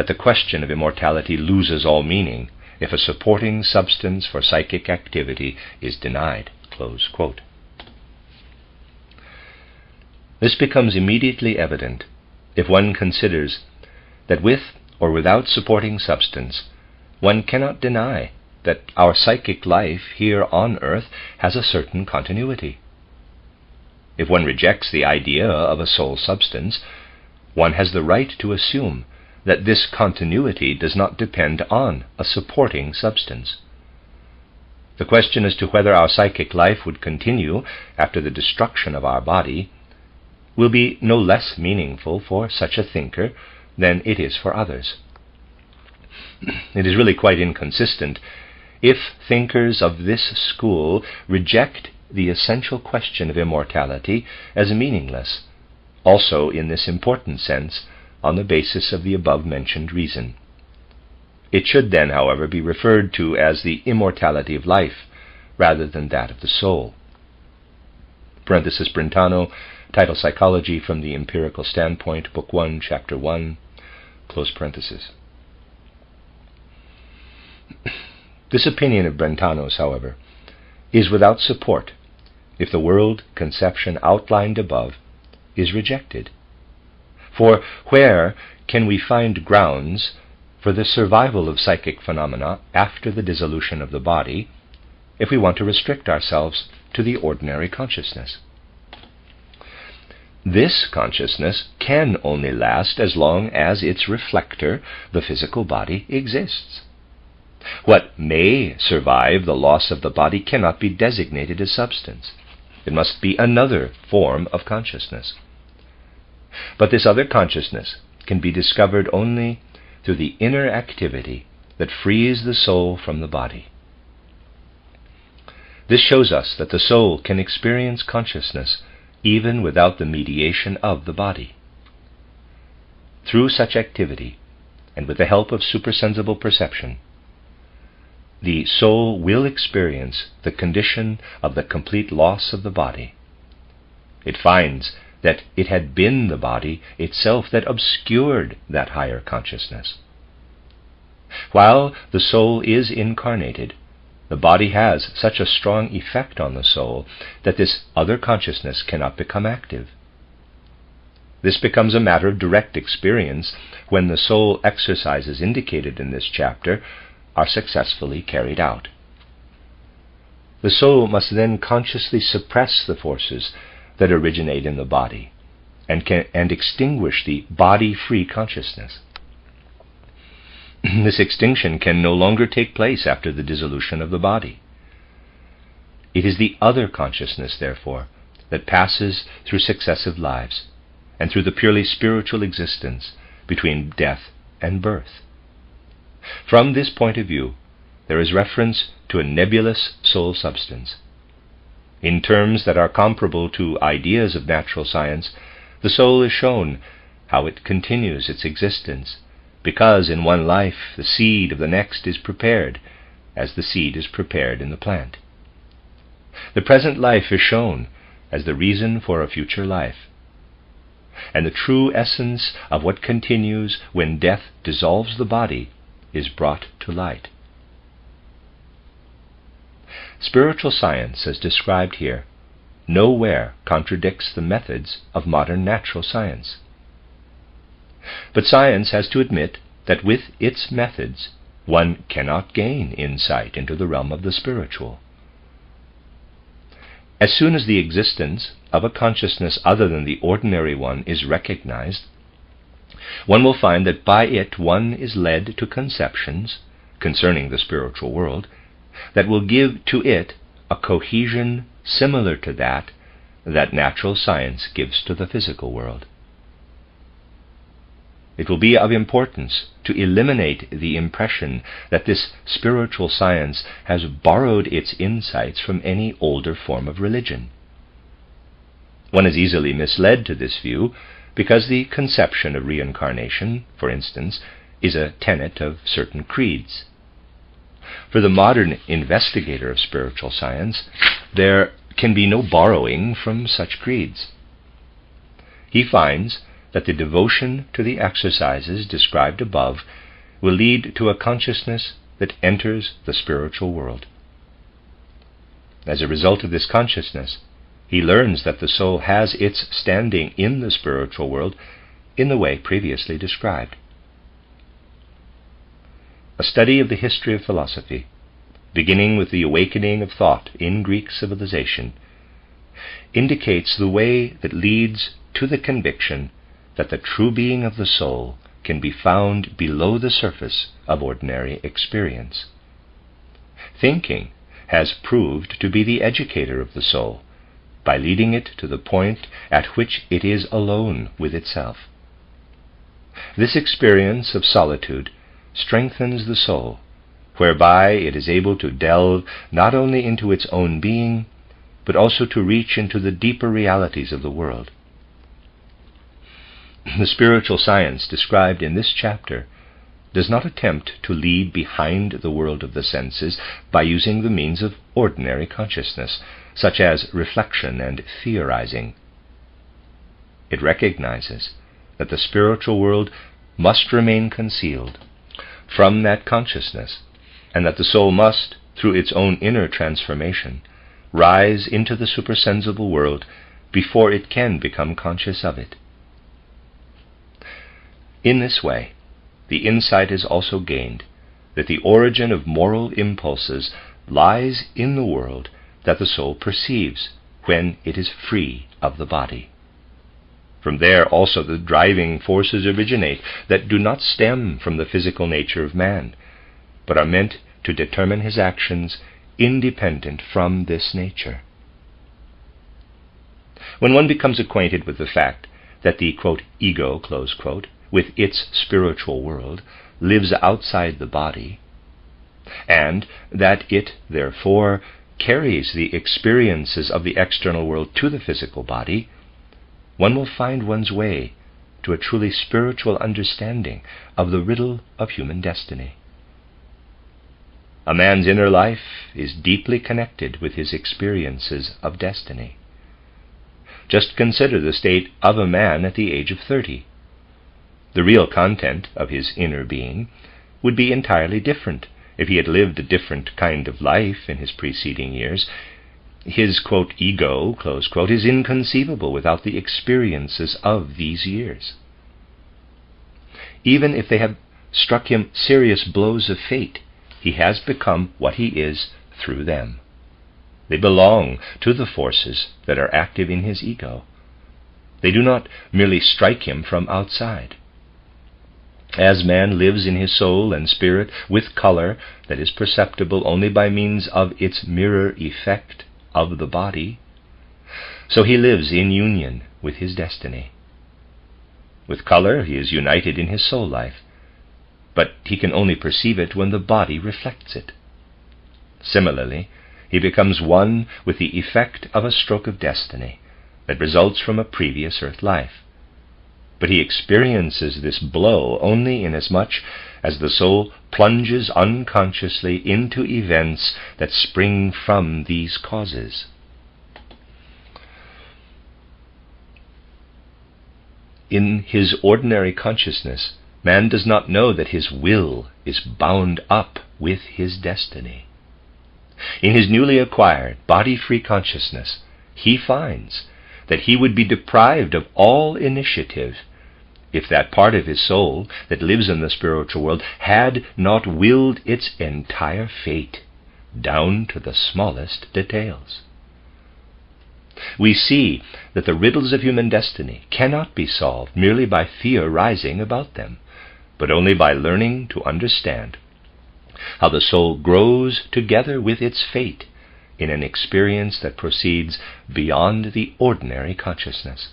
Speaker 1: that the question of immortality loses all meaning if a supporting substance for psychic activity is denied. This becomes immediately evident if one considers that with or without supporting substance, one cannot deny that our psychic life here on earth has a certain continuity. If one rejects the idea of a soul substance, one has the right to assume that this continuity does not depend on a supporting substance. The question as to whether our psychic life would continue after the destruction of our body will be no less meaningful for such a thinker than it is for others. It is really quite inconsistent if thinkers of this school reject the essential question of immortality as meaningless, also in this important sense, on the basis of the above mentioned reason. It should then, however, be referred to as the immortality of life rather than that of the soul. Parenthesis Brentano, title Psychology from the Empirical Standpoint, Book 1, Chapter 1, close parenthesis. This opinion of Brentano's, however, is without support if the world conception outlined above is rejected. For where can we find grounds for the survival of psychic phenomena after the dissolution of the body if we want to restrict ourselves to the ordinary consciousness? This consciousness can only last as long as its reflector, the physical body, exists. What may survive the loss of the body cannot be designated as substance. It must be another form of consciousness. But this other consciousness can be discovered only through the inner activity that frees the soul from the body. This shows us that the soul can experience consciousness even without the mediation of the body. Through such activity, and with the help of supersensible perception, the soul will experience the condition of the complete loss of the body. It finds that it had been the body itself that obscured that higher consciousness. While the soul is incarnated, the body has such a strong effect on the soul that this other consciousness cannot become active. This becomes a matter of direct experience when the soul exercises indicated in this chapter are successfully carried out. The soul must then consciously suppress the forces that originate in the body and, can, and extinguish the body free consciousness. this extinction can no longer take place after the dissolution of the body. It is the other consciousness, therefore, that passes through successive lives and through the purely spiritual existence between death and birth. From this point of view, there is reference to a nebulous soul substance. In terms that are comparable to ideas of natural science, the soul is shown how it continues its existence, because in one life the seed of the next is prepared, as the seed is prepared in the plant. The present life is shown as the reason for a future life. And the true essence of what continues when death dissolves the body is brought to light. Spiritual science, as described here, nowhere contradicts the methods of modern natural science. But science has to admit that with its methods, one cannot gain insight into the realm of the spiritual. As soon as the existence of a consciousness other than the ordinary one is recognized, one will find that by it one is led to conceptions concerning the spiritual world that will give to it a cohesion similar to that that natural science gives to the physical world. It will be of importance to eliminate the impression that this spiritual science has borrowed its insights from any older form of religion. One is easily misled to this view because the conception of reincarnation, for instance, is a tenet of certain creeds. For the modern investigator of spiritual science, there can be no borrowing from such creeds. He finds that the devotion to the exercises described above will lead to a consciousness that enters the spiritual world. As a result of this consciousness, he learns that the soul has its standing in the spiritual world in the way previously described. A study of the history of philosophy, beginning with the awakening of thought in Greek civilization, indicates the way that leads to the conviction that the true being of the soul can be found below the surface of ordinary experience. Thinking has proved to be the educator of the soul by leading it to the point at which it is alone with itself. This experience of solitude strengthens the soul, whereby it is able to delve not only into its own being, but also to reach into the deeper realities of the world. The spiritual science described in this chapter does not attempt to lead behind the world of the senses by using the means of ordinary consciousness, such as reflection and theorizing. It recognizes that the spiritual world must remain concealed from that consciousness, and that the soul must, through its own inner transformation, rise into the supersensible world before it can become conscious of it. In this way, the insight is also gained that the origin of moral impulses lies in the world that the soul perceives when it is free of the body. From there also the driving forces originate that do not stem from the physical nature of man, but are meant to determine his actions independent from this nature. When one becomes acquainted with the fact that the quote, ego, quote, with its spiritual world lives outside the body, and that it, therefore, carries the experiences of the external world to the physical body, one will find one's way to a truly spiritual understanding of the riddle of human destiny. A man's inner life is deeply connected with his experiences of destiny. Just consider the state of a man at the age of thirty. The real content of his inner being would be entirely different if he had lived a different kind of life in his preceding years, his quote, ego quote, is inconceivable without the experiences of these years. Even if they have struck him serious blows of fate, he has become what he is through them. They belong to the forces that are active in his ego. They do not merely strike him from outside. As man lives in his soul and spirit with color that is perceptible only by means of its mirror effect of the body, so he lives in union with his destiny. With color he is united in his soul life, but he can only perceive it when the body reflects it. Similarly, he becomes one with the effect of a stroke of destiny that results from a previous earth life but he experiences this blow only inasmuch as the soul plunges unconsciously into events that spring from these causes. In his ordinary consciousness, man does not know that his will is bound up with his destiny. In his newly acquired body free consciousness, he finds that he would be deprived of all initiative if that part of his soul that lives in the spiritual world had not willed its entire fate down to the smallest details. We see that the riddles of human destiny cannot be solved merely by theorizing about them, but only by learning to understand how the soul grows together with its fate in an experience that proceeds beyond the ordinary consciousness.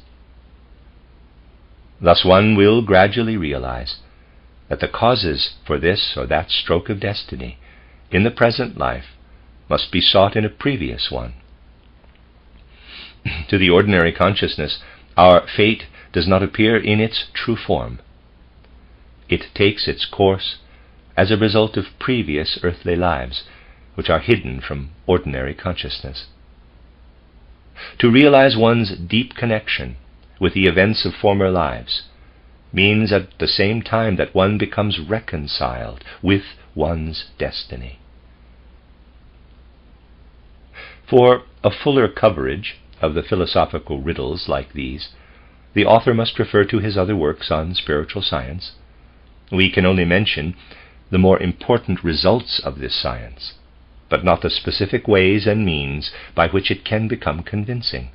Speaker 1: Thus one will gradually realize that the causes for this or that stroke of destiny in the present life must be sought in a previous one. to the ordinary consciousness, our fate does not appear in its true form. It takes its course as a result of previous earthly lives, which are hidden from ordinary consciousness. To realize one's deep connection with the events of former lives means at the same time that one becomes reconciled with one's destiny. For a fuller coverage of the philosophical riddles like these, the author must refer to his other works on spiritual science. We can only mention the more important results of this science, but not the specific ways and means by which it can become convincing.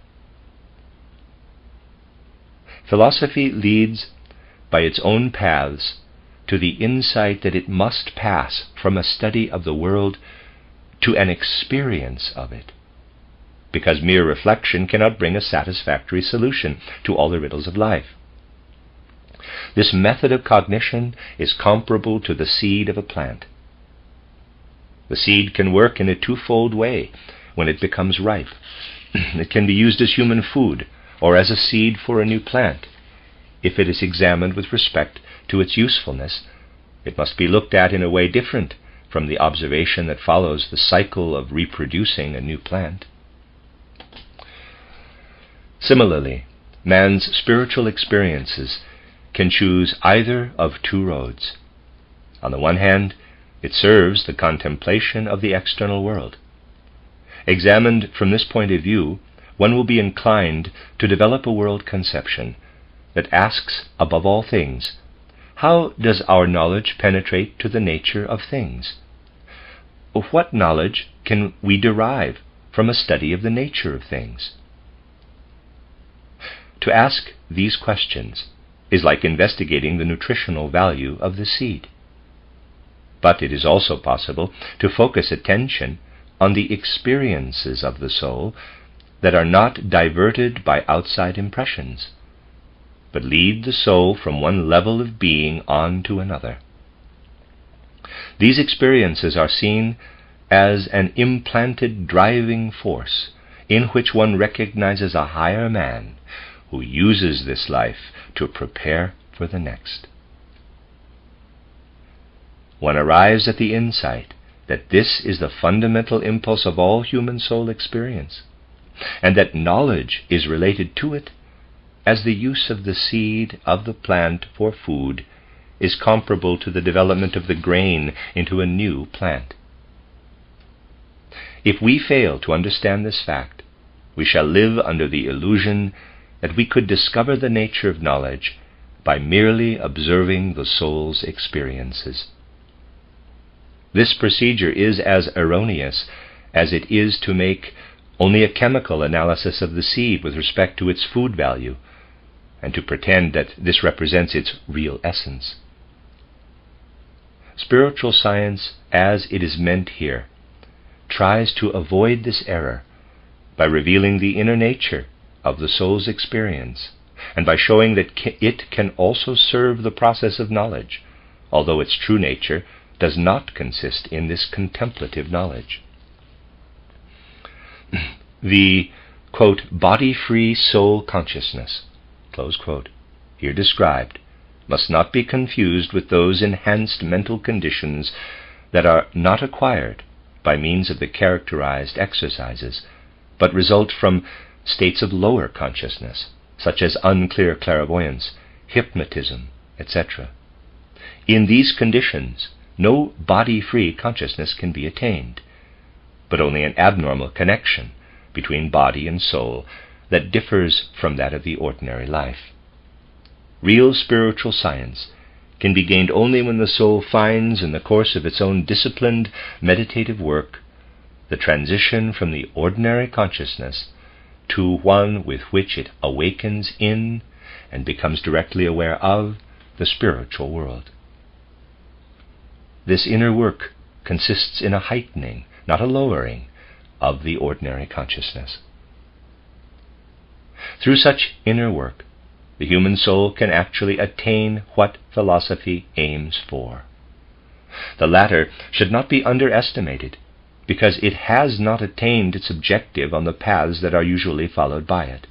Speaker 1: Philosophy leads by its own paths to the insight that it must pass from a study of the world to an experience of it, because mere reflection cannot bring a satisfactory solution to all the riddles of life. This method of cognition is comparable to the seed of a plant. The seed can work in a twofold way when it becomes ripe. it can be used as human food or as a seed for a new plant. If it is examined with respect to its usefulness, it must be looked at in a way different from the observation that follows the cycle of reproducing a new plant. Similarly, man's spiritual experiences can choose either of two roads. On the one hand, it serves the contemplation of the external world. Examined from this point of view, one will be inclined to develop a world conception that asks, above all things, how does our knowledge penetrate to the nature of things? What knowledge can we derive from a study of the nature of things? To ask these questions is like investigating the nutritional value of the seed. But it is also possible to focus attention on the experiences of the soul that are not diverted by outside impressions, but lead the soul from one level of being on to another. These experiences are seen as an implanted driving force in which one recognizes a higher man who uses this life to prepare for the next. One arrives at the insight that this is the fundamental impulse of all human soul experience, and that knowledge is related to it as the use of the seed of the plant for food is comparable to the development of the grain into a new plant. If we fail to understand this fact, we shall live under the illusion that we could discover the nature of knowledge by merely observing the soul's experiences. This procedure is as erroneous as it is to make only a chemical analysis of the seed with respect to its food value, and to pretend that this represents its real essence. Spiritual science, as it is meant here, tries to avoid this error by revealing the inner nature of the soul's experience, and by showing that it can also serve the process of knowledge, although its true nature does not consist in this contemplative knowledge. the quote, body free soul consciousness, quote, here described, must not be confused with those enhanced mental conditions that are not acquired by means of the characterized exercises, but result from states of lower consciousness, such as unclear clairvoyance, hypnotism, etc. In these conditions, no body free consciousness can be attained, but only an abnormal connection between body and soul that differs from that of the ordinary life. Real spiritual science can be gained only when the soul finds, in the course of its own disciplined meditative work, the transition from the ordinary consciousness to one with which it awakens in and becomes directly aware of the spiritual world. This inner work consists in a heightening, not a lowering, of the ordinary consciousness. Through such inner work, the human soul can actually attain what philosophy aims for. The latter should not be underestimated, because it has not attained its objective on the paths that are usually followed by it.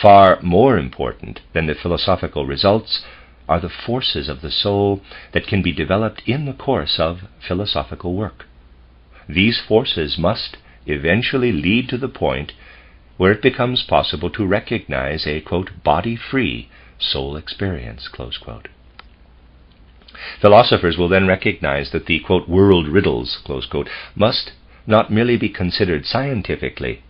Speaker 1: Far more important than the philosophical results are the forces of the soul that can be developed in the course of philosophical work. These forces must eventually lead to the point where it becomes possible to recognize a, quote, body free soul experience, Philosophers will then recognize that the, quote, world riddles, quote, must not merely be considered scientifically,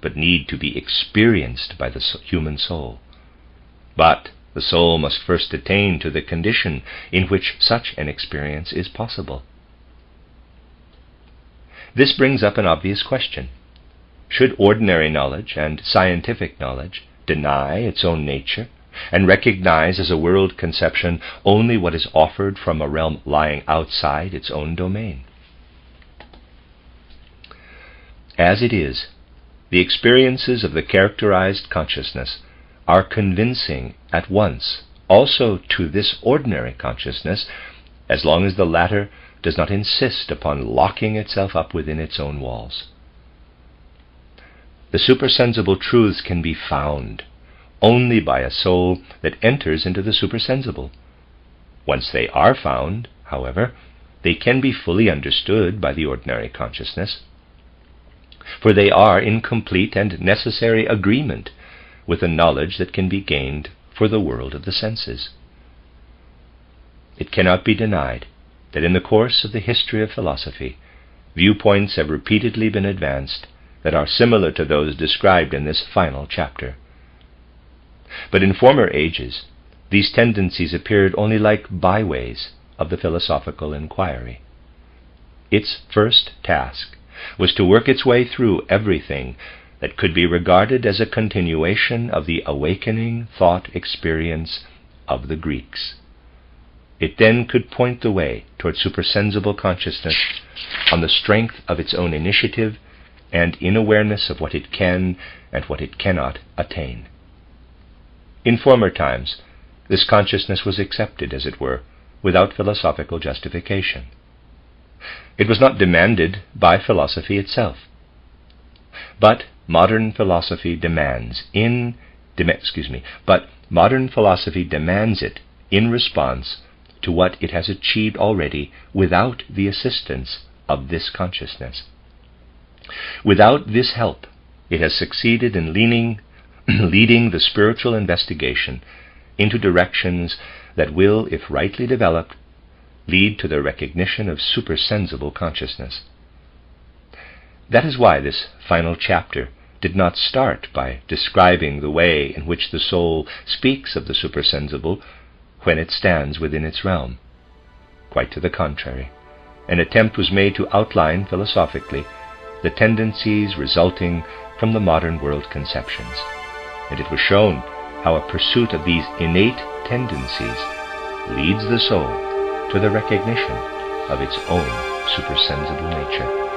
Speaker 1: but need to be experienced by the human soul. But the soul must first attain to the condition in which such an experience is possible. This brings up an obvious question. Should ordinary knowledge and scientific knowledge deny its own nature and recognize as a world conception only what is offered from a realm lying outside its own domain? As it is, the experiences of the characterized consciousness are convincing at once also to this ordinary consciousness, as long as the latter does not insist upon locking itself up within its own walls. The supersensible truths can be found only by a soul that enters into the supersensible. Once they are found, however, they can be fully understood by the ordinary consciousness, for they are in complete and necessary agreement with the knowledge that can be gained for the world of the senses. It cannot be denied that in the course of the history of philosophy, viewpoints have repeatedly been advanced that are similar to those described in this final chapter. But in former ages, these tendencies appeared only like byways of the philosophical inquiry. Its first task was to work its way through everything that could be regarded as a continuation of the awakening thought experience of the Greeks. It then could point the way toward supersensible consciousness on the strength of its own initiative and in awareness of what it can and what it cannot attain. In former times, this consciousness was accepted, as it were, without philosophical justification. It was not demanded by philosophy itself. But modern philosophy demands in excuse me, but modern philosophy demands it in response to what it has achieved already without the assistance of this consciousness. Without this help, it has succeeded in leaning, leading the spiritual investigation into directions that will, if rightly developed, lead to the recognition of supersensible consciousness. That is why this final chapter did not start by describing the way in which the soul speaks of the supersensible when it stands within its realm. Quite to the contrary, an attempt was made to outline philosophically the tendencies resulting from the modern world conceptions, and it was shown how a pursuit of these innate tendencies leads the soul to the recognition of its own supersensible nature.